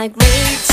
my great